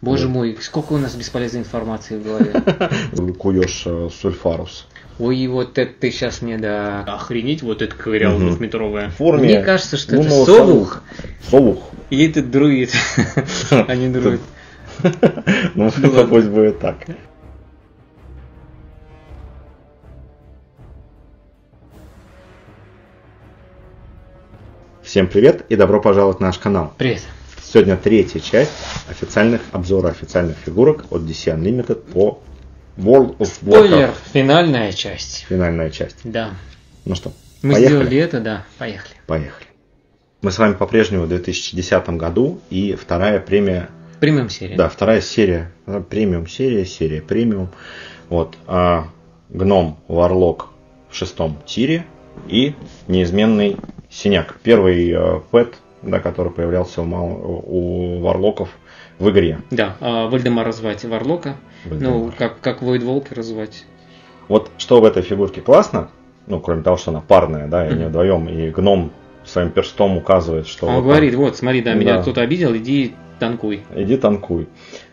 Боже мой, сколько у нас бесполезной информации в голове. Куешь э, сульфарус. Ой, вот это ты сейчас мне да охренеть, вот это ковырял Мгм. двухметровая. Форме Мне кажется, что это лунного совух, Совух. и это друид, а не друид. Ну, ладно. пусть будет так. Всем привет и добро пожаловать на наш канал. Привет. Сегодня третья часть официальных обзора официальных фигурок от DC Unlimited по World of Спойлер, Warcraft. финальная часть. Финальная часть. Да. Ну что, Мы поехали? сделали это, да, поехали. Поехали. Мы с вами по-прежнему в 2010 году и вторая премия Примем серию. Да, вторая серия, премиум серия, серия премиум. Вот, а, гном Варлок в шестом тире и неизменный синяк. Первый э, pet, да, который появлялся у, мал- у Warlock ов в игре. Да, а Вальдемара звать Warlock а. Ну, Вальдемар. как, как Voidwalker а звать. Вот что в этой фигурке классно, ну, кроме того, что она парная, да, и они вдвоем, и гном своим перстом указывает, что Он вот говорит, вот, смотри, да, меня Да. кто-то обидел, иди танкуй. иди танкуй.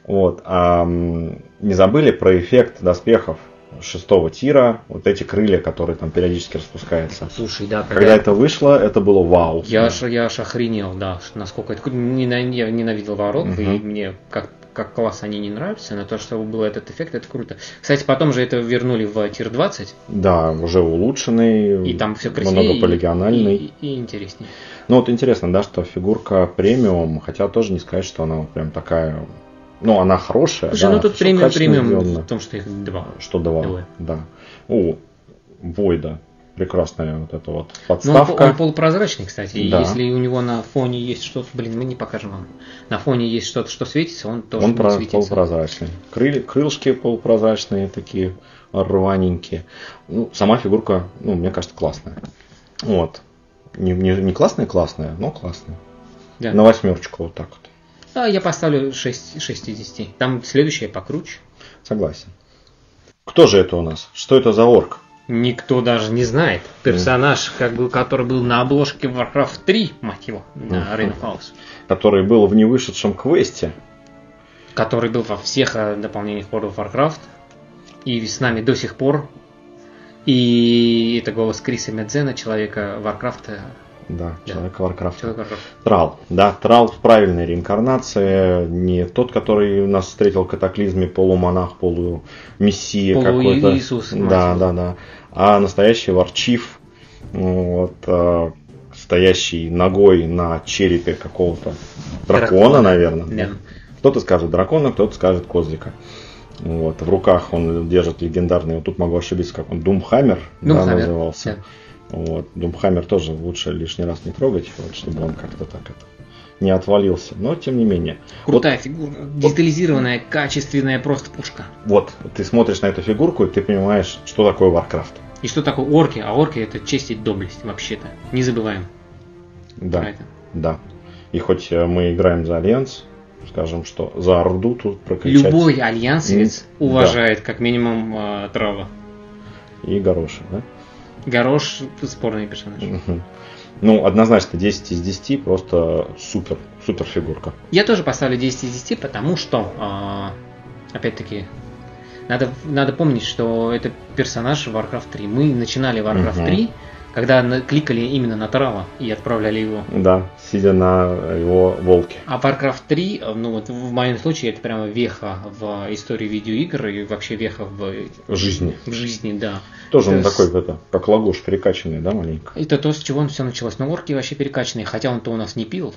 Вот. А не забыли про эффект доспехов шестого тира, вот эти крылья, которые там периодически распускаются. Слушай, да, Когда это вышло, это было вау. Я аж, я аж охренел, да, насколько это... Я ненавидел ворот, и Мгм. мне как, как класс они не нравятся, но то, что был этот эффект, это круто. Кстати, потом же это вернули в тир 20, Да, уже улучшенный, и там все красивее многополигональный. и, и, и интереснее. Ну вот интересно, да, что фигурка премиум, хотя тоже не сказать, что она вот прям такая, ну она хорошая. Слушай, да, ну тут премиум, премиум в том, что их два. Что два, Двое. да. У Войда прекрасная вот эта вот Но он, подставка. он полупрозрачный, кстати. Да. если у него на фоне есть что-то, блин, мы не покажем вам. На фоне есть что-то, что светится, он тоже Он будет про- светиться. полупрозрачный. Крылья, крылышки полупрозрачные, такие рваненькие. Ну, сама фигурка, ну, мне кажется, классная. Вот. Не, не, не классная, классная, но классная. Да. На восьмерочку вот так вот. А, я поставлю 6, 6 из 10. Там следующее покруче. Согласен. Кто же это у нас? Что это за орк? Никто даже не знает. Персонаж, как бы, который был на обложке Warcraft 3, мать его, на House. Который был в невышедшем квесте. Который был во всех э, дополнениях World of Warcraft. И с нами до сих пор. И это голос Криса Медзена, человека Warcraft. Да, Да. человек Варкрафта. Человек. Тралл. Да, Тралл в правильной реинкарнации. Не тот, который нас встретил в катаклизме полумонах, полумессия какой-то. Полуиисус, мать Да, да, да. А настоящий Warchief, вот, э, стоящий ногой на черепе какого-то дракона, Дракона. наверное. Да. Кто-то скажет дракона, кто-то скажет козлика. Вот, в руках он держит легендарный, вот тут могу ошибиться, как он, Doomhammer, да, Doomhammer, назывался. Вот, Doomhammer тоже лучше лишний раз не трогать, вот, чтобы он как-то так это не отвалился. Но тем не менее. Крутая фигура, детализированная, качественная, просто пушка. Вот, вот ты смотришь на эту фигурку, и ты понимаешь, что такое Warcraft. И что такое орки? А орки это честь и доблесть вообще-то. Не забываем Да. про это. Да. И хоть э, мы играем за Альянс, скажем, что за Орду тут прокричать Любой альянсовец уважает как минимум э, Тралла. и горошек, да? Горош спорный персонаж. Ну, однозначно 10 из 10, просто супер, супер фигурка. Я тоже поставлю 10 из 10, потому что, а, опять-таки, надо, надо помнить, что это персонаж Warcraft 3. Мы начинали Warcraft Мгм. 3, когда кликали именно на Трава и отправляли его. Да, сидя на его волке. А Warcraft 3, э, ну вот в моем случае, это прямо веха в истории видеоигр и вообще веха в, В жизни. в жизни, да. Тоже он Это такой, с- это, как лагуш перекачанный, да, маленько? Это то, с чего он все началось. Но орки вообще перекачанные, хотя он-то у нас не пил.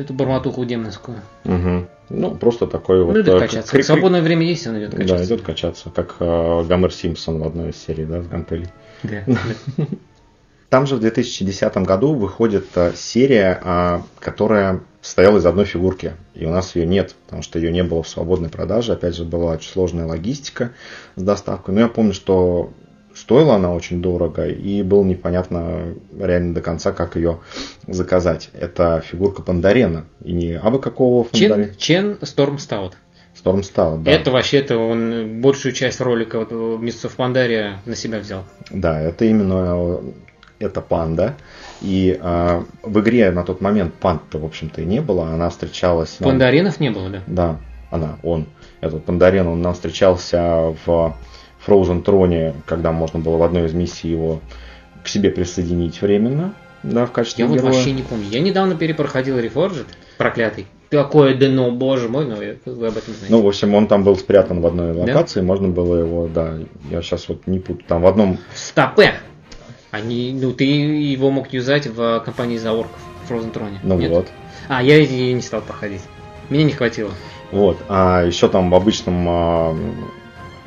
Эту бормотуху демонскую. Угу. Ну, просто такой вот... Ну, идет э, качаться. крик- Свободное время есть, он идет Да, качаться. идет качаться, как э, Гомер Симпсон в одной из серий, да, с гантелей. Да. Там же в 2010 году выходит э, серия, а, которая состояла из одной фигурки. И у нас ее нет, потому что ее не было в свободной продаже. Опять же, была очень сложная логистика с доставкой. Но я помню, что стоила она очень дорого, и было непонятно реально до конца, как ее заказать. Это фигурка Пандарена. И не абы какого Пандарена. Чен, Чен Storm Stout. Storm да. Это вообще-то он большую часть ролика вот, Мистер Пандария на себя взял. Да, это именно это панда. И э, в игре на тот момент панд-то, в общем-то, и не было. Она встречалась... нам- Пандаринов не было, да? Да, она, он. Этот Пандарин, он нам встречался в Frozen Троне, когда можно было в одной из миссий его к себе присоединить временно, да, в качестве Я вот героя. вообще не помню. Я недавно перепроходил Reforged, проклятый. Такое дно, боже мой, ну вы об этом знаете. Ну, в общем, он там был спрятан в одной локации, можно было его, да, я сейчас вот не путаю, там в одном, Стопе! Они, ну ты его мог юзать в компании за орков в Frozen Throne. ну Нет? вот, А, я и не стал проходить. Мне не хватило. вот, а еще там в обычном, а,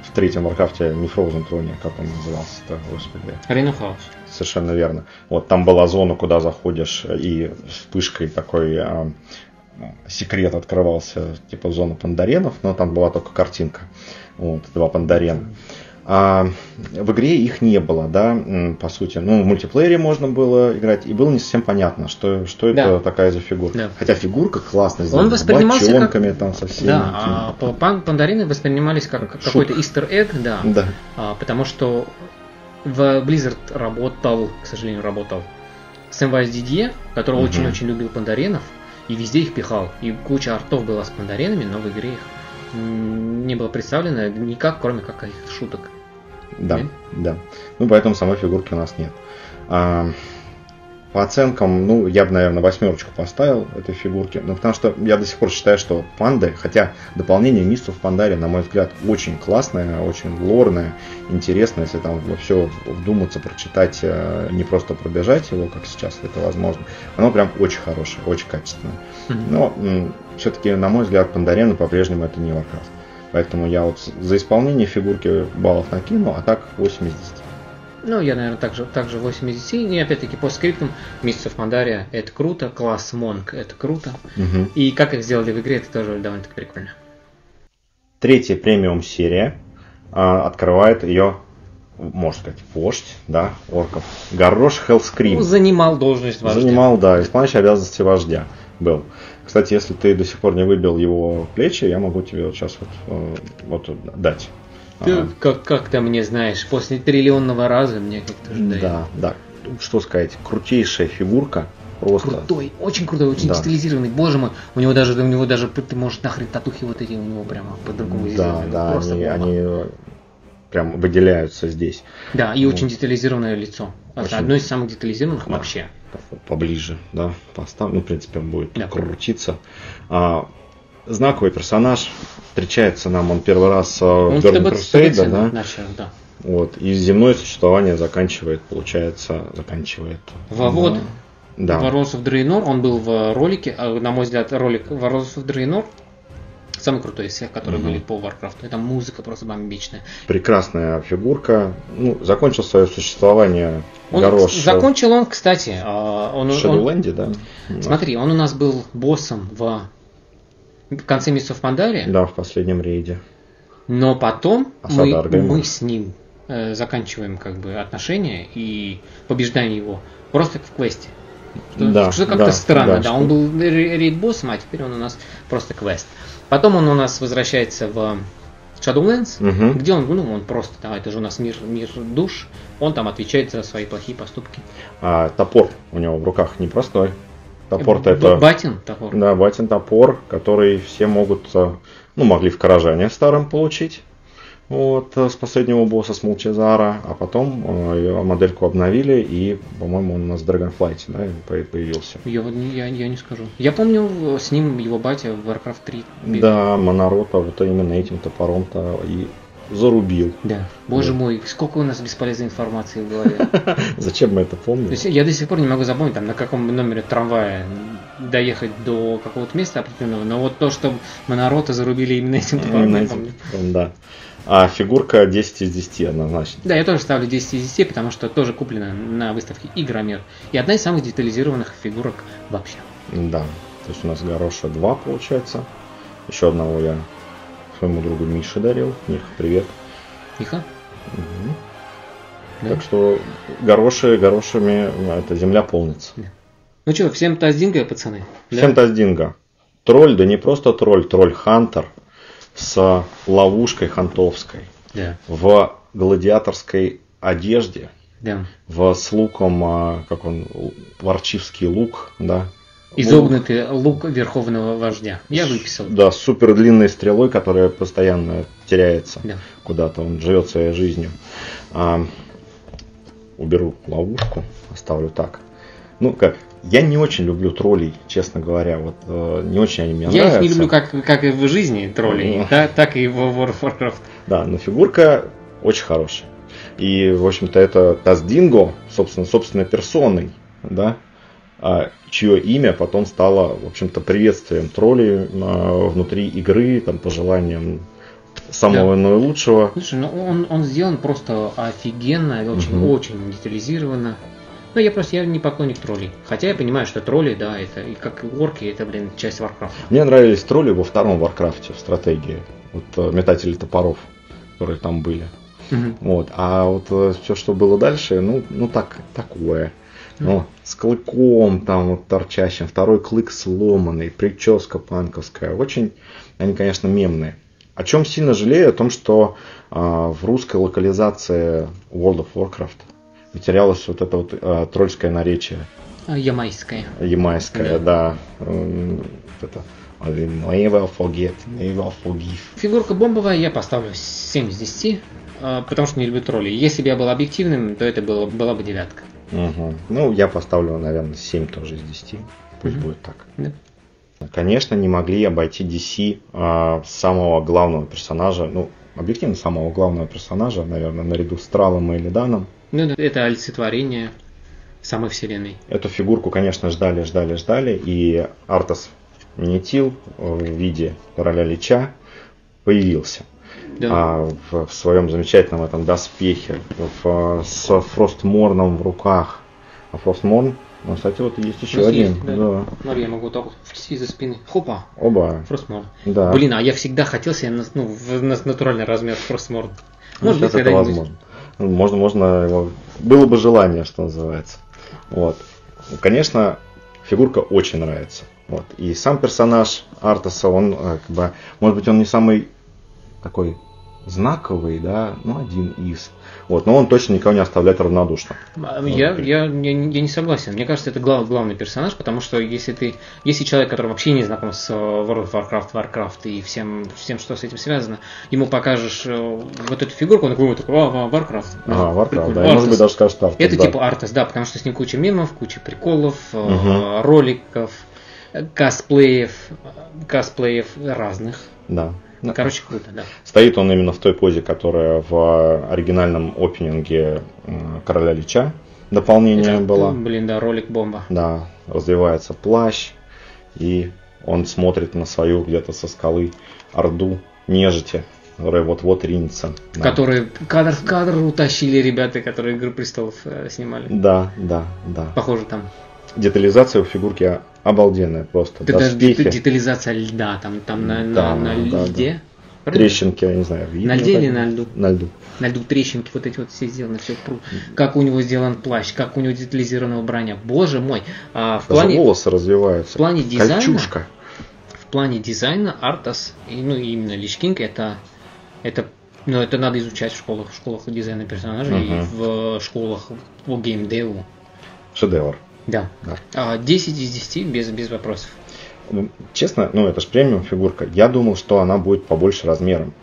в третьем Варкрафте, не Frozen Throne, как он назывался-то, господи, Reign of Chaos. Совершенно верно. Вот там была зона, куда заходишь, и вспышкой такой а, секрет открывался, типа зона пандаренов, но там была только картинка. Вот, два пандарена. А в игре их не было, да, по сути. Ну, в мультиплеере можно было играть, и было не совсем понятно, что, что это Да. такая за фигурка. Да. Хотя фигурка сделана, с воспринимался как- бочонками там со всеми. Да, этими. а па- пан- пандарины воспринимались как, Как какой-то истер эгг, да. Да. А, потому что в Blizzard работал, к сожалению, работал Сэм Вайс Дидье, который очень-очень любил пандаринов, и везде их пихал. И куча артов была с пандаринами, но в игре их не было представлено никак, кроме как каких-то шуток. Да, Нет? да. Ну, поэтому самой фигурки у нас нет. А, по оценкам, ну, я бы, наверное, восьмерочку поставил этой фигурке. Ну, потому что я до сих пор считаю, что панды, хотя дополнение Мисту в Пандаре, на мой взгляд, очень классное, очень лорное, интересно, если там во все вдуматься, прочитать, э, не просто пробежать его, как сейчас это возможно. Оно прям очень хорошее, очень качественное. Но все-таки, на мой взгляд, Пандарена по-прежнему это не Warcraft. Поэтому я вот за исполнение фигурки баллов накину, а так 8 из 10. Ну, я, наверное, также, также 8 из 10. И опять-таки по скриптам Мистер Пандария это круто, класс Монк это круто. Мгм. И как их сделали в игре, это тоже довольно-таки прикольно. Третья премиум серия а, открывает ее, можно сказать, вождь, да, орков. Горош Хелскрим. Ну, занимал должность вождя. Занимал, да, исполняющий обязанности вождя был. Кстати, если ты до сих пор не выбил его плечи, я могу тебе вот сейчас вот, э, вот дать. Ты А, как, как ты мне знаешь, после триллионного раза мне как-то ждать. да, да. Что сказать, крутейшая фигурка. Просто. Крутой, очень крутой, очень Да. стилизированный. Боже мой, у него даже, у него даже, ты можешь нахрен татухи вот эти у него прямо по-другому Да, да, Просто они, бомба. они э, прям выделяются здесь. Да, и Ну. очень детализированное лицо. Очень. одно из самых детализированных Да. вообще. Поближе, да, поставлю. Ну, в принципе, он будет Да. крутиться. А, знаковый персонаж. Встречается нам он первый раз э, в Он Burning ТБ Crusade, да? начал, да. Вот. И земное существование заканчивает, получается, заканчивает. Вовод. Да. Warlords of Draenor, он был в ролике, а, на мой взгляд, ролик of Draenor самый крутой из всех, которые Мгм. были по Warcraft. Это музыка просто бомбичная. Прекрасная фигурка. Ну, закончил свое существование Он, Горош закончил он, кстати, а, он, в Shadowlands, да? смотри, он у нас был боссом в, в конце месяцев Пандаре, Да, в последнем рейде. но потом мы, мы с ним э, заканчиваем как бы отношения и побеждаем его просто в квесте. Что, Да, что как-то да, странно, да, да, что- он был ре- рейд-боссом, а теперь он у нас просто квест. Потом он у нас возвращается в Shadowlands, Мгм. где он, ну, он просто, да, это же у нас мир, мир душ, он там отвечает за свои плохие поступки. А топор у него в руках непростой. Топор-то это... Батин топор. Да, батин топор, который все могут, э, ну, могли в Каражане старом получить. Вот, э, с последнего босса, с Молчезара, а потом э, модельку обновили, и, по-моему, он у нас в Dragonflight, да, по- появился. Я, я, я не скажу. Я помню с ним его батя в Warcraft 3. бегал. Да, Монорота вот именно этим топором-то и зарубил. Да. Боже Да. мой, сколько у нас бесполезной информации в голове. Зачем мы это То помним? есть я до сих пор не могу запомнить, там, на каком номере трамвая доехать до какого-то места определенного, но вот то, что Монорота зарубили именно этим Именно я помню. Да. А фигурка 10 из 10 однозначно. Да, я тоже ставлю 10 из 10, потому что тоже куплена на выставке Игромир. И одна из самых детализированных фигурок вообще. Да. То есть у нас Гороша 2 получается. Еще одного я своему другу Мише дарил. Миха, привет. Тихо. Мгм. Да. Так что гороши, горошами ну, эта земля полнится. Ну что, всем таздинга, пацаны? Да? Всем Таздинга. Тролль, да не просто тролль, тролль-хантер с ловушкой хантовской Да. в гладиаторской одежде Да. В, с луком, а, как он, ворчивский лук, да. Изогнутый лук верховного вождя. Я выписал. Да, с супер длинной стрелой, которая постоянно теряется Да. куда-то. Он живет своей жизнью. А, уберу ловушку, оставлю так. Ну как, я не очень люблю троллей, честно говоря. Вот э, не очень они мне Я нравятся. их не люблю как, как и в жизни троллей, Ну. да, так и в World of Warcraft. Да, но фигурка очень хорошая. И, в общем-то, это Таздинго, собственно, собственной персоной, да, а, чье имя потом стало, в общем-то, приветствием троллей а, внутри игры, там, пожеланием самого Да. наилучшего. Слушай, ну он, он сделан просто офигенно, очень, Мгм. очень детализированно. Ну, я просто я не поклонник троллей. Хотя я понимаю, что тролли, да, это и как орки, это, блин, часть Warcraft. Мне нравились тролли во втором Варкрафте в стратегии. Вот э, метатели топоров, которые там были. Вот. А вот все, что было дальше, ну, ну так, такое. Ну, с клыком там вот торчащим, второй клык сломанный, прическа панковская. Очень они, конечно, мемные. О чем сильно жалею, о том, что а, в русской локализации World of Warcraft потерялось вот это вот а, трольское наречие А, Ямайская. ямайское, да. Вот это Never forget, never forgive. Фигурка бомбовая я поставлю 7 из 10, а, потому что не люблю троллей. Если бы я был объективным, то это было, была бы девятка. Мгм. Ну, я поставлю, наверное, 7 тоже из 10. Пусть Мгм. будет так. Да. Конечно, не могли обойти DC а, самого главного персонажа, ну, объективно самого главного персонажа, наверное, наряду с Тралом и Элиданом. Ну, да, это олицетворение самой вселенной. Эту фигурку, конечно, ждали, ждали, ждали, и Артас Минитил в виде короля Лича появился. Да. А, в, в своем замечательном этом доспехе, в, с Фростморном в руках. А Фростморн, ну, кстати, вот есть еще Ну, один. есть, да. да. Смотри, я могу так вот из-за спины. Хопа, Оба. Фростморн. Да. Блин, а я всегда хотел себе ну, в на- натуральный размер Фростморн. Ну, Может быть, сейчас это когда-нибудь. возможно. Ну, Можно, можно его... Было бы желание, что называется. Вот. Ну, Конечно, фигурка очень нравится. Вот. И сам персонаж Артаса, он э, как бы, может быть, он не самый такой знаковый, да, ну, один из. Вот, но он точно никого не оставляет равнодушным. А, Я, я, я, не я не согласен. Мне кажется, это глав- главный персонаж, потому что если ты, если человек, который вообще не знаком с э, World of Warcraft, Warcraft и всем, всем, что с этим связано, ему покажешь э, вот эту фигурку, он такой, такой, а, Warcraft. А, Warcraft, прикольно. да, может быть, Arthas. даже скажет Артас. Это да. типа Артас, да, потому что с ним куча мемов, куча приколов, Мгм. роликов, косплеев, косплеев разных. Да. Ну, Короче, круто, да. Стоит он именно в той позе, которая в оригинальном опенинге Короля Лича дополнение Это, была. Блин, да, ролик бомба. Да, развивается плащ, и он смотрит на свою где-то со скалы орду нежити, которая вот-вот ринется. Да. Которые кадр в кадр утащили ребята, которые Игру престолов э, снимали. Да, да, да. Похоже там. Детализация у фигурки обалденная просто. Это Доспехи, дет- детализация льда, там, там на, Да, на, на да, льде. Правильно? трещинки, я не знаю, видно На льде так? или на льду? На льду. На льду трещинки вот эти вот все сделаны, все как у него сделан плащ, как у него детализирована броня. Боже мой, а, в Даже плане волосы развеваются. в плане дизайна- Кольчушка. в плане дизайна Артас, и, ну и именно Lich King, это, это, ну, это надо изучать в школах, в школах дизайна персонажей и Мгм. в школах по геймдеву. Шедевр. Да. Да. А, 10 из 10 без, без вопросов. Ну, Честно, ну это же премиум фигурка. Я думал, что она будет побольше размером.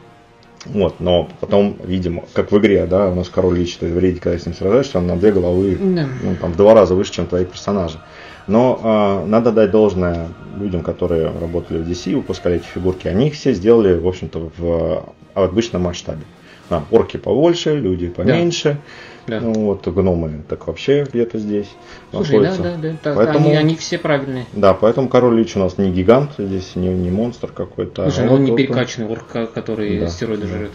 Вот, но потом, видимо, как в игре, да, у нас король Лич, в рейде, когда с ним сражаешься, он на две головы, Да. ну, там, в два раза выше, чем твои персонажи. Но а, надо дать должное людям, которые работали в DC, выпускали эти фигурки. Они их все сделали, в общем-то, в обычном масштабе. А, орки побольше, люди поменьше. Да. Ну, вот гномы так вообще где-то здесь Слушай, да, находятся. да, да, так, Поэтому- они, они все правильные. Да, поэтому король Лич у нас не гигант, здесь не, не монстр какой-то. Слушай, а он не перекачанный орк, ко- который Да, стероиды да. жрет.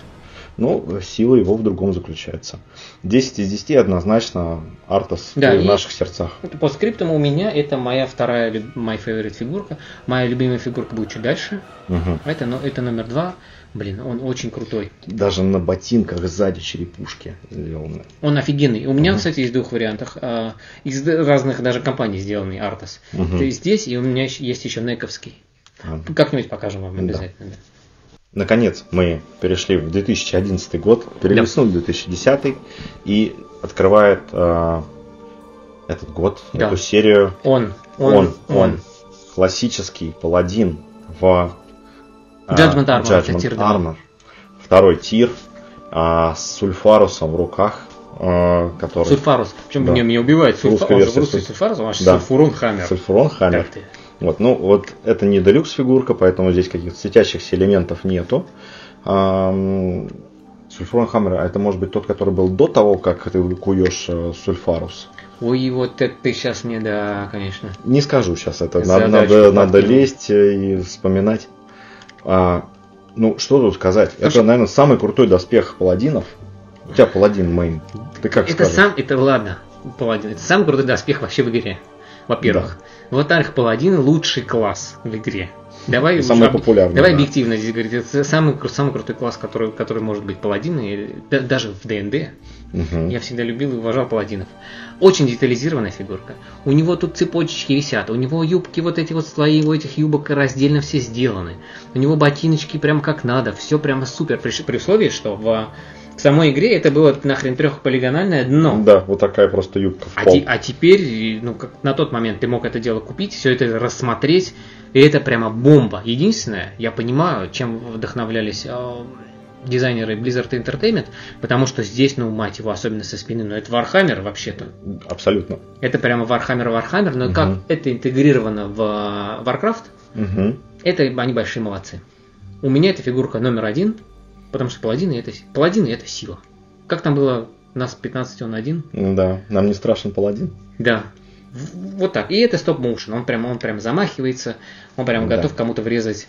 Ну, сила его в другом заключается. 10 из 10 однозначно Артас Да, в наших сердцах. По скриптам у меня это моя вторая, my favorite фигурка. Моя любимая фигурка будет чуть дальше. Мгм. Это, но- это номер два. Блин, он очень крутой. Даже на ботинках сзади черепушки сделаны. Он офигенный. У меня, Мгм. кстати, есть в двух вариантах. Из разных даже компаний сделанный Артас. Мгм. То есть здесь, и у меня есть еще Нековский. А, Как-нибудь покажем вам обязательно. да. наконец, мы перешли в 2011 год, перелистнули да. 2010 и открывает э, этот год, да. эту серию. Он. Он. Он. он. он. Классический паладин в Judgment Armor. Judgment Armor. Второй тир э, с Сульфарусом в руках. Э, который... Сульфарус. Причем да. меня, меня убивает Сульфарус. Он же русский Сульфарус, он да. Сульфурон Хаммер. Сульфурон Хаммер. Вот, ну вот это не делюкс фигурка, поэтому здесь каких-то светящихся элементов нету. Сульфурон Хаммер, а это может быть тот, который был до того, как ты куешь э, Сульфарус. Ой, вот это ты сейчас мне, да, конечно. Не скажу сейчас это. Надо, надо, надо лезть э, и вспоминать. А, ну, что тут сказать? Слушай, это, наверное, самый крутой доспех паладинов. У тебя паладин мейн. Ты как это скажешь? сам, это ладно, паладин. Это самый крутой доспех вообще в игре. Во-первых. Да. Во-вторых, паладин лучший класс в игре. Давай, самый популярный. Давай да. объективно здесь говорить. Это самый, самый крутой класс, который, который может быть паладин, и даже в ДНД. Угу. Я всегда любил и уважал паладинов. Очень детализированная фигурка. У него тут цепочечки висят, у него юбки, вот эти вот слои у этих юбок раздельно все сделаны. У него ботиночки прям как надо, все прямо супер. При, при условии, что в в самой игре это было нахрен трехполигональное дно. Да, вот такая просто юбка а. А, а теперь, ну, как на тот момент ты мог это дело купить, все это рассмотреть, и это прямо бомба. Единственное, я понимаю, чем вдохновлялись э, дизайнеры Blizzard Entertainment, потому что здесь, ну, мать его, особенно со спины, ну, это Warhammer вообще-то. Абсолютно. Это прямо Warhammer Warhammer, но угу. как это интегрировано в Warcraft, угу. это они большие молодцы. У меня эта фигурка номер один, Потому что паладины это, паладины это сила. Как там было нас 15 он один? Да, нам не страшен паладин. Да. Вот так. И это стоп-моушен. Он прям, он прям замахивается, он прям да. готов кому-то врезать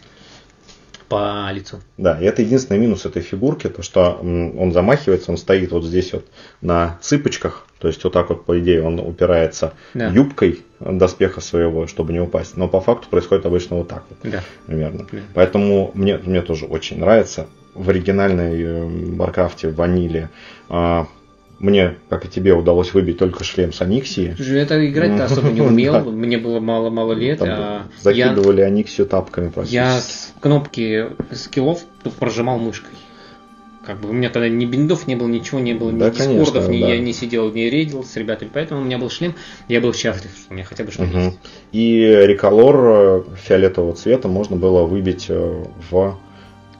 по лицу. Да, и это единственный минус этой фигурки, то что он замахивается, он стоит вот здесь вот на цыпочках, то есть вот так вот, по идее, он упирается да. юбкой доспеха своего, чтобы не упасть. Но по факту происходит обычно вот так вот, да. примерно. Да. Поэтому мне, мне тоже очень нравится в оригинальной Варкрафте, в ваниле, а, мне, как и тебе, удалось выбить только шлем с Ониксии. Это играть-то особо не умел, мне было мало-мало лет. А закидывали Аниксию тапками практически. Я кнопки скиллов прожимал мышкой. Как бы у меня тогда ни биндов не было, ничего не было, ни да, дискордов, конечно, ни да. я не сидел, не рейдил с ребятами, поэтому у меня был шлем, я был счастлив, что у меня хотя бы шлем угу. есть. И реколор э, фиолетового цвета можно было выбить э, в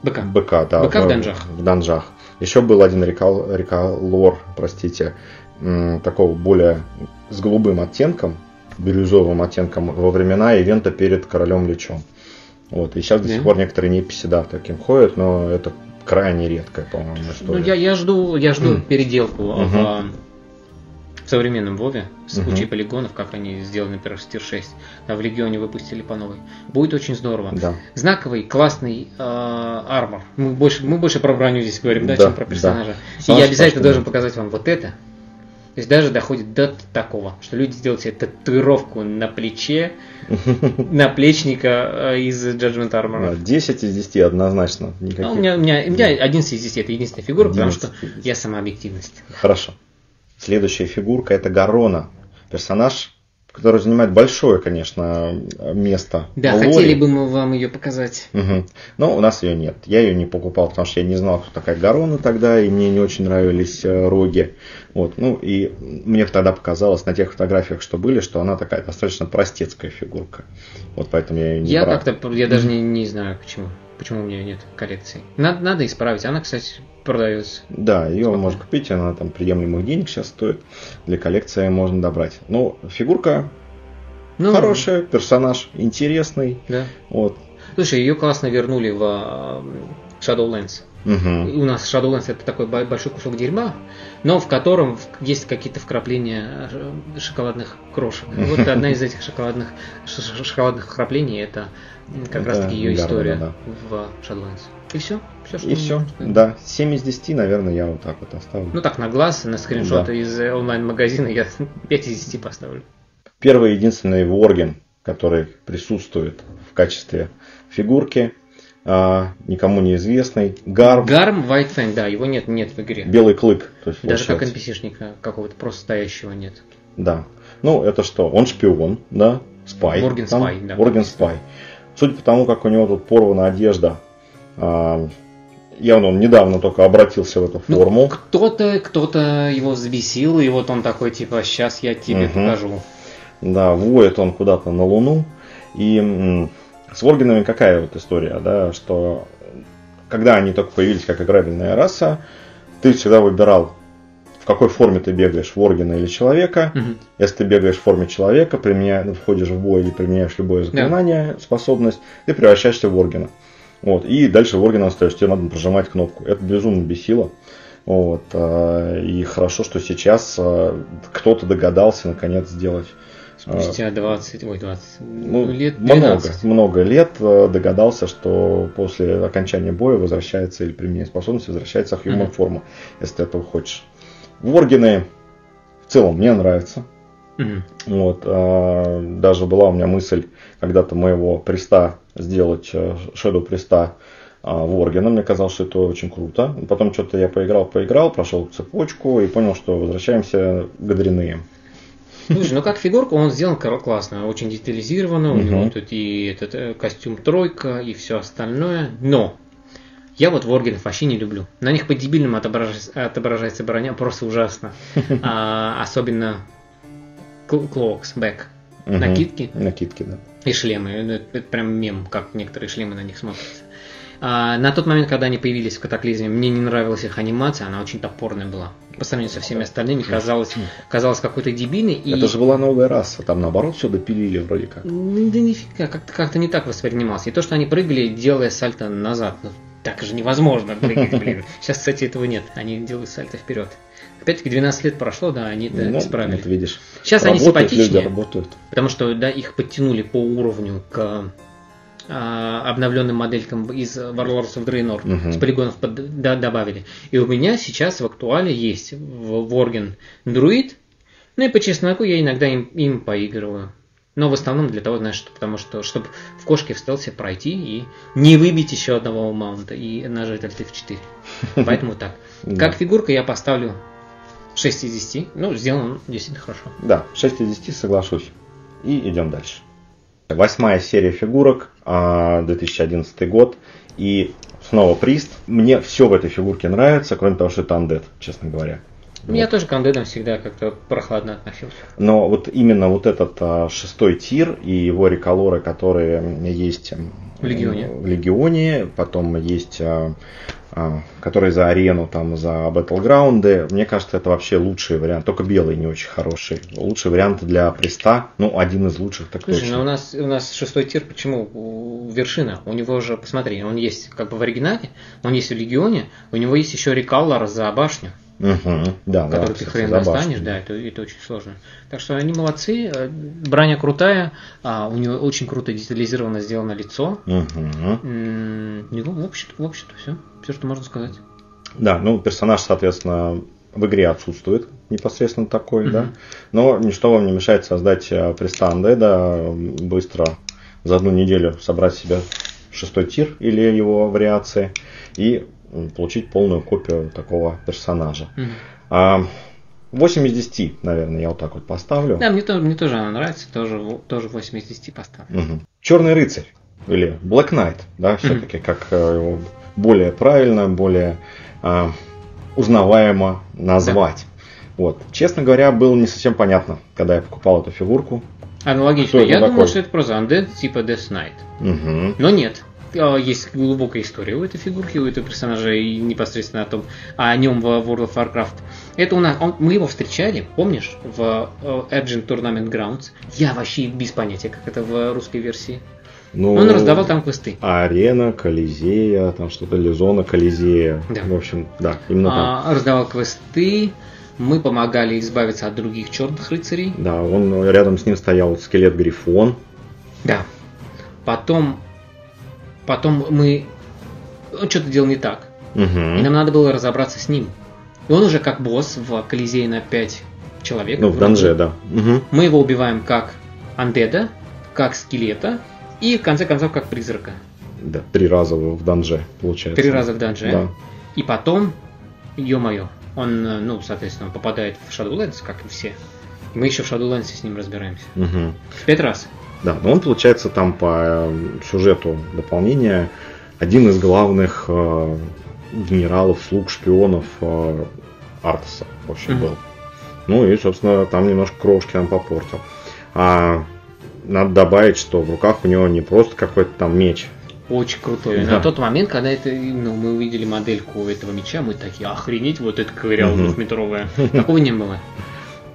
БК. БК, да. БК в, в данжах. В данжах. Еще был один река, река Лор, простите, такого более с голубым оттенком, бирюзовым оттенком во времена ивента перед королем Лечом. Вот. И сейчас до сих пор некоторые неписи, да, таким ходят, но это крайне редкая, по-моему, история. Ну, я, я жду, я жду переделку в в современном Вове с кучей полигонов, как они сделали, например, в Стир 6, а в Легионе выпустили по новой. Будет очень здорово. Да. Знаковый, классный э, армор. Мы больше, мы больше про броню здесь говорим, да, да чем про персонажа. Да. И я обязательно должен показать вам вот это. То есть даже доходит до такого, что люди делают себе татуировку на плече наплечника э, из Judgment Armor. 10 из 10 однозначно. Никаких. Ну, у, меня, у, меня, у меня 11 из 10 это единственная фигура, потому что я сама объективность. Хорошо. Следующая фигурка это Гарона. Персонаж, который занимает большое, конечно, место. Да, хотели бы мы вам ее показать. Угу. Но у нас ее нет. Я ее не покупал, потому что я не знал, кто такая Гарона тогда, и мне не очень нравились э, роги. Вот. Ну и мне тогда показалось на тех фотографиях, что были, что она такая достаточно простецкая фигурка. Вот поэтому я ее не Я как-то, я даже не, не знаю почему. Почему у нее нет коллекции? Надо, надо исправить. Она, кстати, продается. Да, ее Сколько? можно купить, она там приемлемых денег сейчас стоит. Для коллекции можно добрать. Но фигурка ну, хорошая, персонаж интересный. Да. Вот. Слушай, ее классно вернули в а, Shadowlands. Угу. У нас Shadowlands это такой большой кусок дерьма, но в котором есть какие-то вкрапления э, шоколадных крошек. Вот одна из этих шоколадных шоколадных вкраплений это как раз таки ее история да. в Shadowlands. И все. Все что и все. Да. 7 из 10, наверное, я вот так вот оставлю. Ну так, на глаз, на скриншоты да. из э, онлайн-магазина я 5 из 10 поставлю. Первый и единственный Ворген, который присутствует в качестве фигурки, а, никому неизвестный. Гарм. Гарм Fang, да, его нет, нет в игре. Белый клык. То есть, Даже как NPC-шника какого-то просто стоящего нет. Да. Ну, это что? Он шпион, да? Спай. Ворген Спай, да. Ворген Спай. Судя по тому, как у него тут порвана одежда, А, явно он недавно только обратился в эту Ну, форму. кто-то, кто-то его взбесил, и вот он такой, типа, сейчас я тебе Мгм. покажу. Да, воет он куда-то на Луну. И с Воргинами какая вот история, да, что когда они только появились как играбельная раса, ты всегда выбирал, в какой форме ты бегаешь, Воргина или человека. Мгм. Если ты бегаешь в форме человека, применяя, ну, входишь в бой или применяешь любое заклинание, способность, ты превращаешься в Воргина. Вот, и дальше Воргина остаешься, тебе надо прожимать кнопку. Это безумно бесило. Вот, а, и хорошо, что сейчас а, кто-то догадался наконец сделать Спустя 20, ой, 20 ну, лет много, 12. много лет э, догадался, что после окончания боя возвращается или применения способности возвращается human Мгм. форму, если ты этого хочешь. Воргины в целом мне нравятся. Мгм. Вот, а, даже была у меня мысль когда-то моего приста сделать э, Shadow приста а, Воргена. Мне казалось, что это очень круто. Потом что-то я поиграл, поиграл, прошел цепочку и понял, что возвращаемся к Гадриныям. Слушай, ну как фигурка, он сделан классно, очень детализированно, у Мгм. него тут и этот э, костюм тройка, и все остальное, но я вот воргенов вообще не люблю. На них по-дебильному отображается, отображается броня просто ужасно. А, особенно кл- клокс, бэк, накидки Накидки, да. И шлемы. Это, это прям мем, как некоторые шлемы на них смотрятся. А, на тот момент, когда они появились в катаклизме, мне не нравилась их анимация, она очень топорная была. По сравнению со всеми остальными, казалось, казалось какой-то дебильной. И... Это же была новая раса, там наоборот все допилили вроде как. Ну, Да нифига, как-то как не так воспринималось. И то, что они прыгали, делая сальто назад, ну так же невозможно прыгать, блин. Сейчас, кстати, этого нет. Они делают сальто вперед. Опять-таки 12 лет прошло, да, они это Ну, исправили. вот видишь. Сейчас они Работают люди, симпатичнее, работают. потому что да, их подтянули по уровню к а, обновленным моделькам из Warlords of Draenor. Мгм. С полигонов под- да, добавили. И у меня сейчас в актуале есть в друид. Ну и по чесноку я иногда им, им поигрываю. Но в основном для того, знаешь, что, потому что, чтобы в кошке в стелсе пройти и не выбить еще одного маунта и нажать Alt F4. Поэтому так. Да. Как фигурка я поставлю 6 из 10. Ну, сделано действительно хорошо. Да, 6 из 10 соглашусь. И идем дальше. Восьмая серия фигурок, а, 2011 год. И снова прист. Мне все в этой фигурке нравится, кроме того, что это андет, честно говоря. Я Вот. тоже к андедам всегда как-то прохладно относился. Но вот именно вот этот а, шестой тир и его реколоры, которые есть В Легионе. в Легионе, потом есть, а, а, которые за арену, там за батлграунды, мне кажется, это вообще лучший вариант. Только белый не очень хороший. Лучший вариант для приста, ну, один из лучших, так Слушай, точно. ну у нас, у нас шестой тир, почему вершина? У него же, посмотри, он есть как бы в оригинале, он есть в Легионе, у него есть еще рекаллар за башню, Мгм. Да, да, который ты кстати, хрен достанешь, да, это, это очень сложно. Так что они молодцы, э, броня крутая, а у него очень круто детализированно сделано лицо. М, Ну, в общем-то, в общем-то, все, все, что можно сказать. Да, ну персонаж, соответственно, в игре отсутствует непосредственно такой, Мгм. да. Но ничто вам не мешает создать э, приста Undead, быстро за одну неделю собрать себе шестой тир или его вариации и получить полную копию такого персонажа. А, 8 из 10, наверное, я вот так вот поставлю. Да, мне, то- мне тоже она нравится, тоже, тоже 8 из 10 поставлю. Черный рыцарь или Black Knight, да, все-таки как э, его более правильно, более а, узнаваемо назвать. Вот. Честно говоря, было не совсем понятно, когда я покупал эту фигурку. Аналогично. Я такой? думал, что это просто Undead типа Death Knight. Мгм. Но нет. А, Есть глубокая история у этой фигурки, у этого персонажа и непосредственно о том, о нем в World of Warcraft. Это у нас, он- мы его встречали, помнишь, в э, Agent Tournament Grounds. Я вообще без понятия, как это в русской версии. Ну, Он раздавал там квесты. Арена, Колизея, там что-то или зона Колизея. Да. В общем, да, именно. А, раздавал квесты. Мы помогали избавиться от других черных рыцарей. Да, он рядом с ним стоял скелет Грифон. Да. Потом, потом мы, он что-то делал не так. И Мгм. нам надо было разобраться с ним. И он уже как босс в Колизее на 5 человек. Ну, в данже, да. Мгм. Мы его убиваем как андеда, как скелета и в конце концов как призрака. Да, три раза в данже, получается. Три раза в данже. Да. И потом, ё-моё, он, э, ну, соответственно, попадает в Shadowlands, как и все. Мы еще в Shadowlands с ним разбираемся. Мгм. В пять раз. Да, но он получается там по э, сюжету дополнения один из главных э, генералов, слуг, шпионов э, Артаса, в общем, Мгм. был. Ну и, собственно, там немножко крошки нам попортил. А надо добавить, что в руках у него не просто какой-то там меч. Очень крутой. Да. На тот момент, когда это, ну, мы увидели модельку этого меча, мы такие, охренеть, вот это ковырял двухметровая. Такого не было.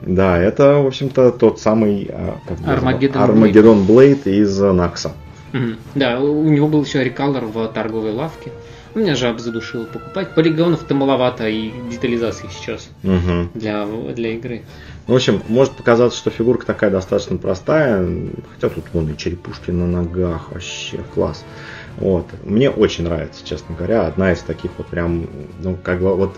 Да, это, в общем-то, тот самый а? Армагеддон Армагеддон Блейд из э, Накса. Мгм. Да, у него был еще рекалор в торговой лавке. У меня жаб задушил покупать. Полигонов-то маловато и детализации сейчас Мгм. для, для игры. В общем, может показаться, что фигурка такая достаточно простая, хотя тут вон и черепушки на ногах, вообще класс. Вот. Мне очень нравится, честно говоря, одна из таких вот прям, ну, как бы вот,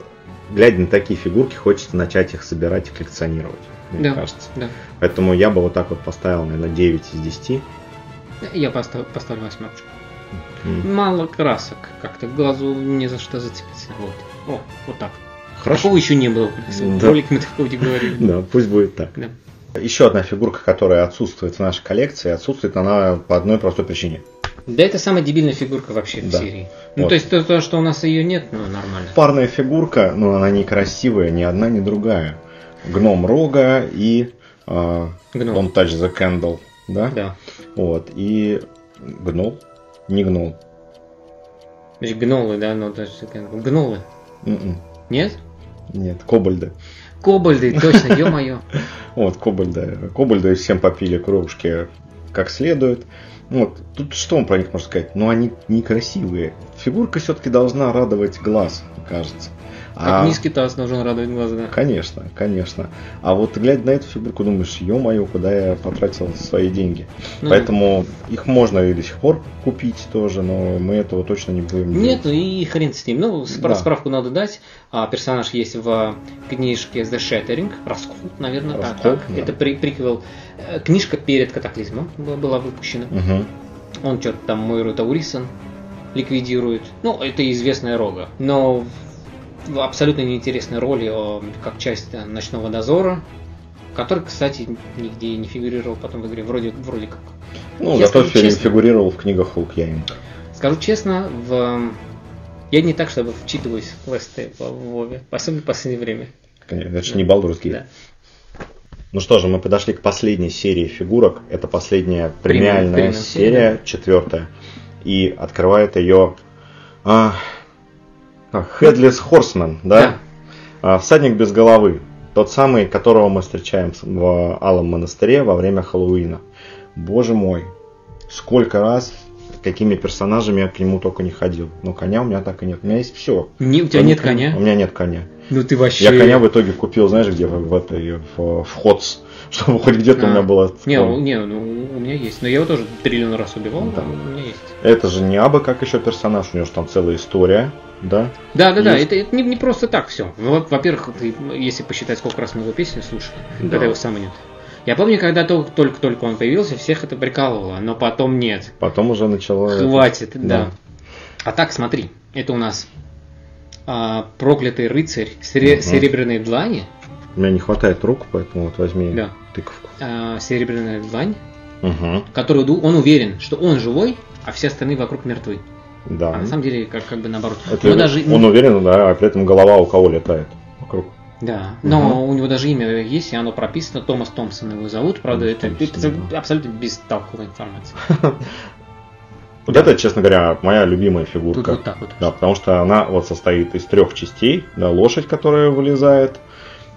глядя на такие фигурки, хочется начать их собирать и коллекционировать, мне Да. кажется. Да. Поэтому я бы вот так вот поставил, наверное, 9 из 10. Я постав- поставлю восьмерочку. М. Мало красок. Как-то глазу не за что зацепиться. Вот. О, вот так. Хорошо. Такого еще не было. Да. ролике мы такого не говорили. Да, пусть будет так. Да. Еще одна фигурка, которая отсутствует в нашей коллекции, отсутствует она по одной простой причине. Да это самая дебильная фигурка вообще в Да. серии. Ну Вот. то есть то, то, что у нас ее нет, ну нормально. Парная фигурка, но она некрасивая, ни одна, ни другая. Гном Рога и а, Гном. Don't Touch the Candle, да? Да. Вот, и гнол, не гнол. Значит, гнолы, да, ну то есть как- гнолы. М-м. Нет? Нет, кобальды. Кобальды, точно, ё-моё. Вот, кобальды. Кобальды всем попили кровушки как следует. Вот, тут что вам про них можно сказать? Ну, они некрасивые. Фигурка все-таки должна радовать глаз, мне кажется. Как А- низкий таз должен радовать глаза. Конечно, конечно. А вот глядя на эту фигурку, думаешь, ё-моё, куда я потратил свои деньги. Ну, Поэтому их можно и до сих пор купить тоже, но мы этого точно не будем Нет, делать. ну и хрен с ним. Ну, спра- Да. справку надо дать. А, персонаж есть в книжке The Shattering. Раскол, наверное. Раскол, так. да. Это при- приквел. Э, Книжка перед катаклизмом была- выпущена. Мгм. Он что-то там Мойру Таурисон ликвидирует. Ну, это известная рога. Но абсолютно неинтересной роли, как часть э, ночного дозора, который, кстати, нигде не фигурировал потом в игре. Вроде, вроде как. Ну, Я зато фи- честно. фигурировал в книгах Холкьяйм. Скажу честно, в... я не так, чтобы вчитываюсь в квесты в Вове, особенно в последнее время. Конечно, это же не Baldur's Gate. Да. Ну что же, мы подошли к последней серии фигурок. Это последняя премиальная премиум серия, серия, четвертая. И открывает ее а, Headless Horseman, да? А, Всадник без головы. Тот самый, которого мы встречаем в Алом монастыре во время Хэллоуина. Боже мой, сколько раз, какими персонажами я к нему только не ходил. Но коня у меня так и нет. У меня есть все. Не, у тебя нет коня? У меня нет коня. Ну ты вообще... Я коня в итоге купил, знаешь, где в, в этой в, в Ходс, чтобы хоть где-то у меня А. было. Не, у- не, ну, у меня есть. Но я его тоже триллион раз убивал, Да. у меня есть. Это же не абы как еще персонаж, у него же там целая история, да? Да, да, да, Есть. это, это не, не просто так все. Во-первых, ты, если посчитать, сколько раз мы его песню слушали, Да. когда его самый нет. Я помню, когда только- только-только он появился, всех это прикалывало, но потом нет. Потом уже начало. это- Хватит, да. да. А так, смотри, это у нас а, проклятый рыцарь сере- Мгм. серебряной длани. У меня не хватает рук, поэтому вот возьми Да. тыковку. а, серебряная длань, Угу. которую он уверен, что он живой, а все остальные вокруг мертвы. Да. А на самом деле, как, как бы наоборот. Это него даже, Он уверен, да, а при этом голова у кого летает вокруг. Да, но Мгм. у него даже имя есть, и оно прописано, Томас Томпсон его зовут, правда, Томас это, Томпсон, это да. абсолютно бестолковая информация. Вот Да. это, честно говоря, моя любимая Тут фигурка. вот так вот. Да, потому что она вот состоит из трех частей. Да, лошадь, которая вылезает,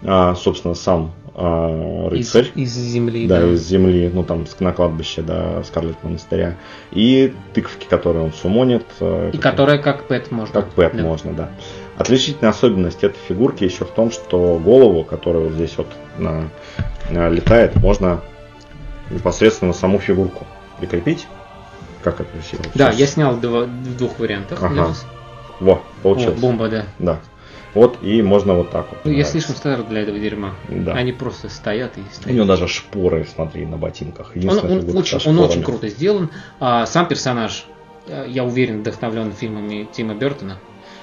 а, собственно, сам а, рыцарь. Из, из земли, Да, да. из земли, ну там на кладбище, да, Скарлетт монастыря. И тыковки, которые он сумонит. э, И это которая как пэт можно. Как пэт Да. можно, да. Отличительная особенность этой фигурки еще в том, что голову, которая вот здесь вот на- на- летает, можно непосредственно на саму фигурку прикрепить. Как это сделать? Да, Сейчас. я снял два- в двух вариантах. Ага. Во, О, получилось. бомба, да. Да. Вот, и можно вот так вот. Ну, я слишком стар для этого дерьма. Да. Они просто стоят и У стоят. него даже шпоры, смотри, на ботинках. Он, он очень, он очень круто сделан. А, сам персонаж, э, я уверен, вдохновлен фильмами Тима Бертона.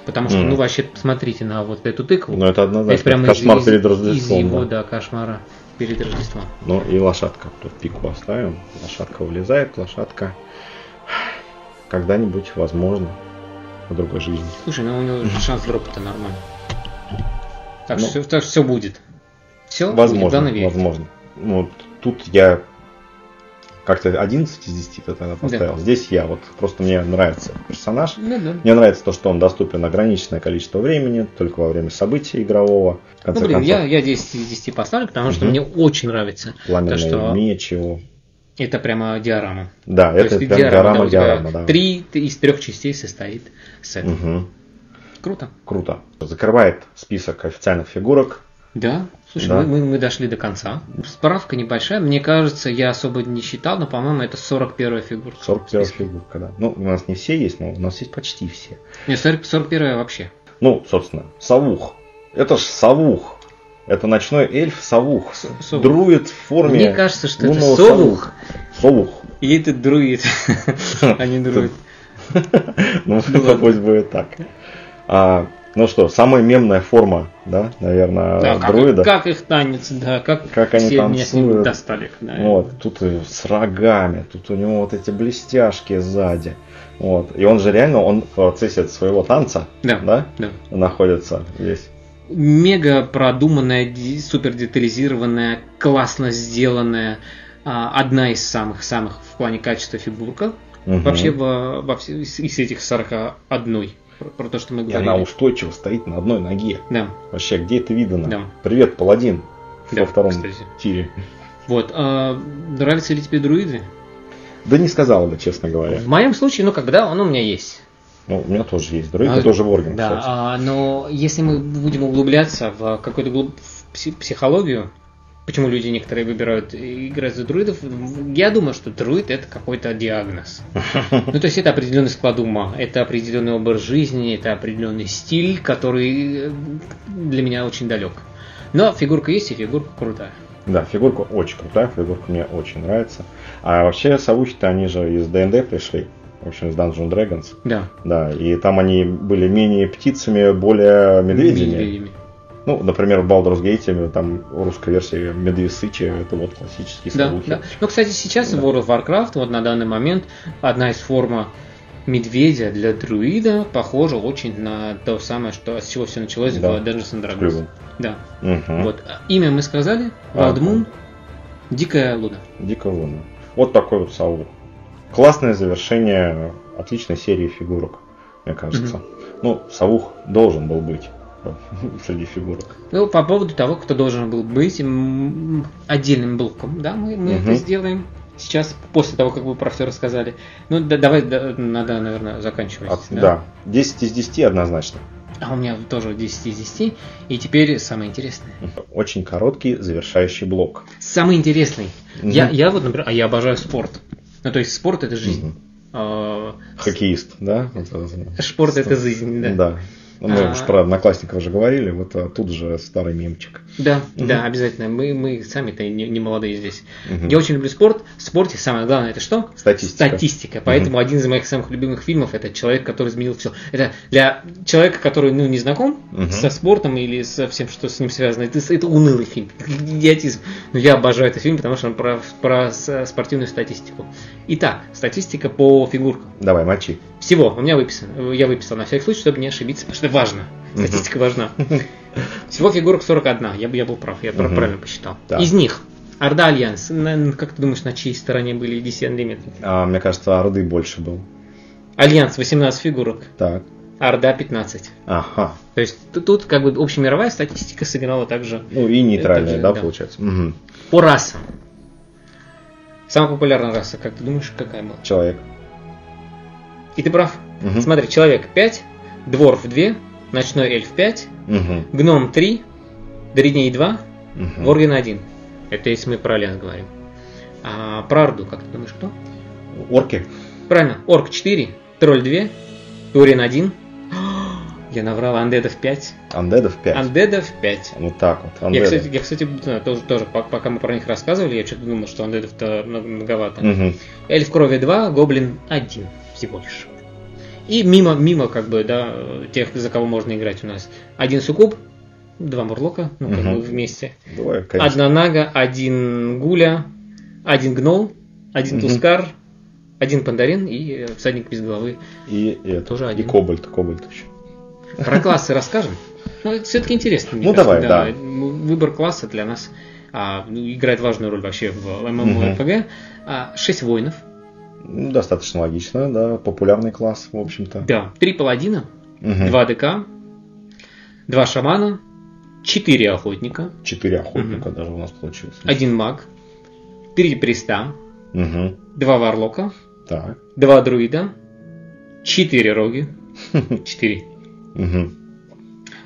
Потому что, Мгм. ну, вообще, посмотрите на вот эту тыкву. Ну, это однозначно. это прямо кошмар из, перед Рождеством. из его, да. да, кошмара перед Рождеством. Ну и лошадка. Тут пику оставим. Лошадка вылезает, лошадка. Когда-нибудь, возможно, в другой жизни. Слушай, ну у него шанс дропа-то нормальный. Так, ну, что, так все будет. Все возможно, будет, возможно. Ну, тут я как-то 11 из 10 ты тогда поставил. Да. Здесь я вот просто мне нравится персонаж. Да, да. Мне нравится то, что он доступен ограниченное количество времени, только во время события игрового. Ну, блин, концов, я, я 10 из 10 поставлю, потому что угу. мне очень нравится. Пламенный то, что... меч его. Это прямо диорама. Да, то это прям диорама, диорама, да. Три из трех частей состоит сет. Угу. Круто. Круто. Закрывает список официальных фигурок. Да. Слушай, да. Мы, мы, мы дошли до конца. Справка небольшая. Мне кажется, я особо не считал, но, по-моему, это 41 фигурка. 41 фигурка, да. Ну, у нас не все есть, но у нас есть почти все. Нет, 41 вообще. Ну, собственно, Савух. Это ж Савух. Это ночной эльф Савух. Совух. Друид в форме Мне кажется, что это Совух. Совух. И это друид, а не друид. Ну, пусть будет так. А, ну что, самая мемная форма, да, наверное, да, дроида. Как, как их танец, да, как, как они все танцуют. достали. Да. Вот, тут с рогами, тут у него вот эти блестяшки сзади. Вот. И он же реально, он в процессе своего танца да, да, да. находится здесь. Мега продуманная, супер детализированная, классно сделанная, а, одна из самых-самых в плане качества фигурка. Угу. Вообще во, во, из этих 41 про, про то, что мы говорили. И она устойчиво стоит на одной ноге. Да. Вообще, где это видно? Да. Привет, паладин. Да, во втором кстати. тире. Вот. А, нравятся ли тебе друиды? Да не сказал бы, честно говоря. В моем случае, ну, когда он у меня есть. Ну, у меня тоже есть друид, а, тоже воргин, Да, а, но если мы будем углубляться в какую-то глуб... в психологию, почему люди некоторые выбирают играть за друидов, я думаю, что друид это какой-то диагноз. Ну, то есть это определенный склад ума, это определенный образ жизни, это определенный стиль, который для меня очень далек. Но фигурка есть, и фигурка крутая. Да, фигурка очень крутая, фигурка мне очень нравится. А вообще совухи-то они же из ДНД пришли. В общем, из Dungeon Dragons. Да. Да, и там они были менее птицами, более медведями. медведями. Ну, например, в Baldur's Gate, там русская версия Медвесычи, это вот классический да, да. Ну, кстати, сейчас да. в World of Warcraft, вот на данный момент, одна из форм медведя для друида похожа очень на то самое, что с чего все началось да. в Dungeons and Dragons. Да. Угу. Вот. Имя мы сказали, Валдмун, а, Дикая Луна. Дикая Луна. Вот такой вот Саул. Классное завершение отличной серии фигурок, мне кажется. Угу. Ну, Савух должен был быть среди фигурок. Ну, по поводу того, кто должен был быть отдельным блоком, да, мы, мы угу. это сделаем сейчас, после того, как вы про все рассказали. Ну, да, давай, да, надо, наверное, заканчивать. От, да? да, 10 из 10 однозначно. А у меня тоже 10 из 10. И теперь самое интересное. Очень короткий завершающий блок. Самый интересный. Угу. Я, я вот, например, а я обожаю спорт. Ну, то есть спорт это жизнь. Угу. Хоккеист, да? Спорт это жизнь, да. Да. Ну, мы а... уж про одноклассников уже говорили, вот а, тут же старый мемчик. Да, угу. да, обязательно. Мы, мы сами-то не, не молодые здесь. Угу. Я очень люблю спорт. В спорте самое главное это что? Статистика. Статистика. Поэтому угу. один из моих самых любимых фильмов это человек, который изменил все. Это для человека, который ну, не знаком угу. со спортом или со всем, что с ним связано. Это, это унылый фильм. Идиотизм. Но я обожаю этот фильм, потому что он про, про спортивную статистику. Итак, статистика по фигуркам. Давай, мочи. Всего. У меня выписано. Я выписал на всякий случай, чтобы не ошибиться, потому что важно. Статистика важна. Всего фигурок 41. Я, я был прав, я угу. правильно посчитал. Да. Из них Орда Альянс. Как ты думаешь, на чьей стороне были DC Unlimited? А, мне кажется, Орды больше был. Альянс 18 фигурок. Так. Орда 15. Ага. То есть тут как бы общемировая статистика сыграла также. Ну и нейтральная, также, да, да, получается. Угу. По расам. Самая популярная раса, как ты думаешь, какая была? Человек. И ты прав. Угу. Смотри, человек 5, дворф 2, ночной эльф 5, угу. гном 3, дридней 2, угу. ворген 1. Это если мы про альянс говорим. А про Орду, как ты думаешь, кто? Орки. Правильно, орк 4, тролль 2, турин 1, я наврал, андедов 5. Андедов 5? Андедов 5. Вот так вот. Я, кстати, я, кстати, тоже, тоже, пока мы про них рассказывали, я что-то думал, что андедов-то многовато. Угу. Эльф крови 2, гоблин 1 всего лишь. И мимо, мимо, как бы, да, тех, за кого можно играть у нас. Один суккуб, два мурлока, ну, как угу. бы вместе. Двое, Одна нага, один гуля, один гнол, один угу. тускар, Один пандарин и всадник без головы. И, и, это, Тоже и один. кобальт, кобальт еще. Про классы расскажем? Ну, это все-таки интересно. Ну, кажется, давай, да. Выбор класса для нас а, ну, играет важную роль вообще в MMORPG. А, Шесть воинов. Достаточно логично, да, популярный класс, в общем-то. Да. Три паладина. Мгм. Два ДК. Два шамана. Четыре охотника. Четыре охотника даже у нас получилось. Один маг. Три приста. Мгм. Два варлока. Так. Два друида. Четыре роги. Четыре.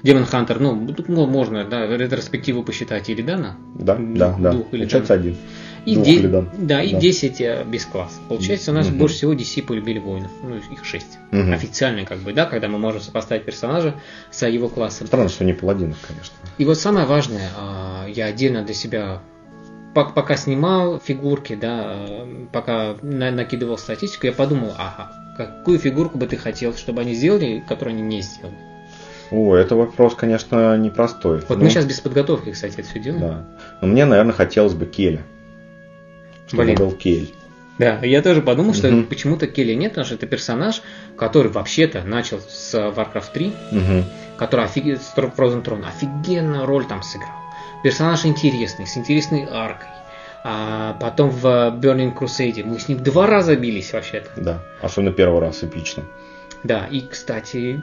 Демон Хантер, ну, тут мо- можно, да, ретроспективу посчитать или Дана. Да, да, да. Получается один. И, Двух де- да, и Да. 10 э, без класса. Получается, у нас Мгм. больше всего DC полюбили воинов. Ну, их 6. Мгм. Официально, как бы, да, когда мы можем сопоставить персонажа с его классом. Странно, что не паладинов, конечно. И вот самое важное, а, я отдельно для себя пок- пока снимал фигурки, да, э, пока на- накидывал статистику, я подумал, ага, какую фигурку бы ты хотел, чтобы они сделали, которую они не сделали. О, это вопрос, конечно, непростой. Вот Ну, мы сейчас без подготовки, кстати, это все делаем. Да. Но мне, наверное, хотелось бы Келя. Чтобы Блин. был Кель. Да, я тоже подумал, что Мгм. почему-то Келли нет, потому что это персонаж, который вообще-то начал с Warcraft 3, Мгм. который с Тро- Frozen Throne офигенную роль там сыграл. Персонаж интересный, с интересной аркой. А потом в Burning Crusade мы с ним два раза бились вообще-то. Да. Особенно первый раз эпично. Да, и, кстати,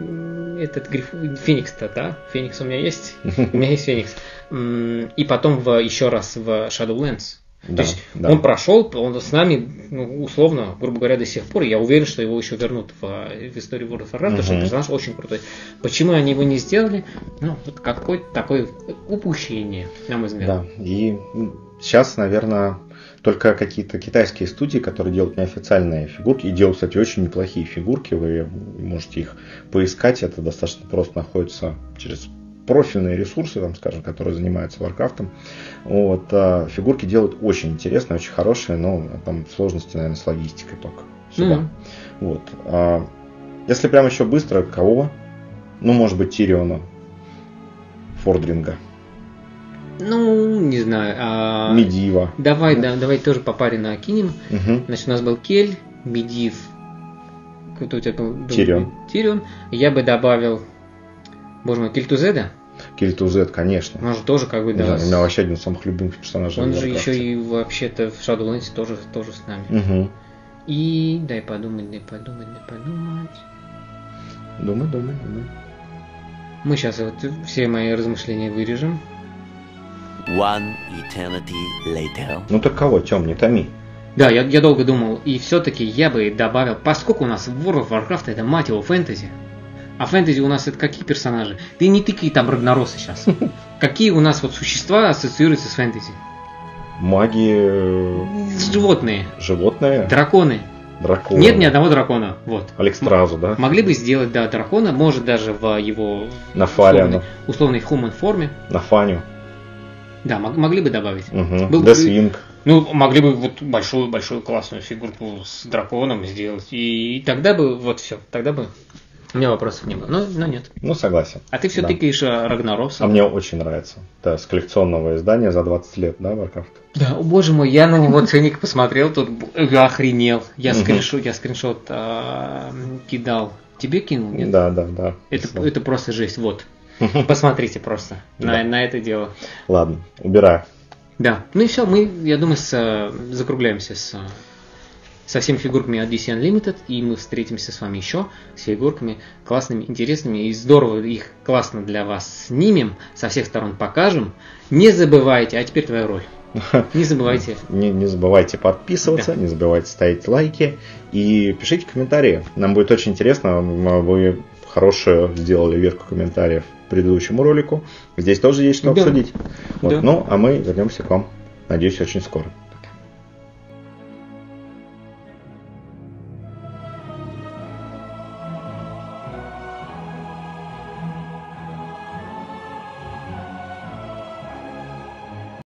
этот гриф... Феникс-то, да? Феникс у меня есть. У меня есть Феникс. И потом в, еще раз в Shadowlands. Да, То есть да. он прошел, он с нами, ну, условно, грубо говоря, до сих пор. Я уверен, что его еще вернут в, в историю World of Warcraft, потому что персонаж очень крутой. Почему они его не сделали? Ну, вот какое-то такое упущение, на мой взгляд. Да. И сейчас, наверное, только какие-то китайские студии, которые делают неофициальные фигурки, и делают, кстати, очень неплохие фигурки, вы можете их поискать, это достаточно просто находится через профильные ресурсы, там, скажем, которые занимаются Варкрафтом. Вот, а фигурки делают очень интересные, очень хорошие, но там сложности, наверное, с логистикой только. Сюда. Мгм. Вот. А если прям еще быстро, кого? Ну, может быть, Тириона, Фордринга, Ну, не знаю. а, Медива. Давай, да, давай тоже по паре накинем. Мгм. Значит, у нас был Кель, Медив, кто у тебя был? Тирион. Тирион. Я бы добавил, боже мой, Кельтузеда. Кельтузет, конечно. Он же тоже как бы, да, у меня вообще один из самых любимых персонажей. он же еще и вообще-то в Shadowlands тоже, тоже с нами. Мгм. И дай подумать, дай подумать, дай подумать. Думай, думай, думай. Мы сейчас вот все мои размышления вырежем. One eternity later. Ну так кого, Тем, не томи. Да, я, я долго думал, и все-таки я бы добавил, поскольку у нас World of Warcraft это мать его фэнтези, а фэнтези у нас это какие персонажи? Ты не тыкай там Рагнароса сейчас. Какие у нас вот существа ассоциируются с фэнтези? Маги, э, Животные, животные, драконы. драконы. Нет ни одного дракона. Вот. Алекстразу, да? Могли бы сделать, да, дракона, может даже в его На Фаре условной, условной human форме. На Фаню. Да, мог- могли бы добавить. Угу. Был бы- Десвинг. Ну, могли бы вот большую, большую классную фигурку с драконом сделать. И тогда бы вот все. Тогда бы у меня вопросов не было. Но, но нет. Ну, согласен. А ты все Да. тыкаешь Рагнароса. А мне очень нравится. Это с коллекционного издания за 20 лет, да, Warcraft? Да, о боже мой, я на него ценник посмотрел, тут я охренел. Я скриншот, я скриншот а, кидал. Тебе кинул? Нет? Да, да, да. Это, это просто жесть. Вот. Посмотрите просто на, Да. на это дело. Ладно, убираю. Да. Ну и все, мы, я думаю, с, э, закругляемся с, э, со всеми фигурками от DC Unlimited, и мы встретимся с вами еще с фигурками классными, интересными, и здорово их классно для вас снимем, со всех сторон покажем. Не забывайте, а теперь твоя роль. Не забывайте. Не, не забывайте подписываться, не забывайте ставить лайки и пишите комментарии. Нам будет очень интересно. Вы хорошую сделали верку комментариев к предыдущему ролику. Здесь тоже есть что Да. обсудить. Вот. Да. Ну, а мы вернемся к вам, надеюсь, очень скоро.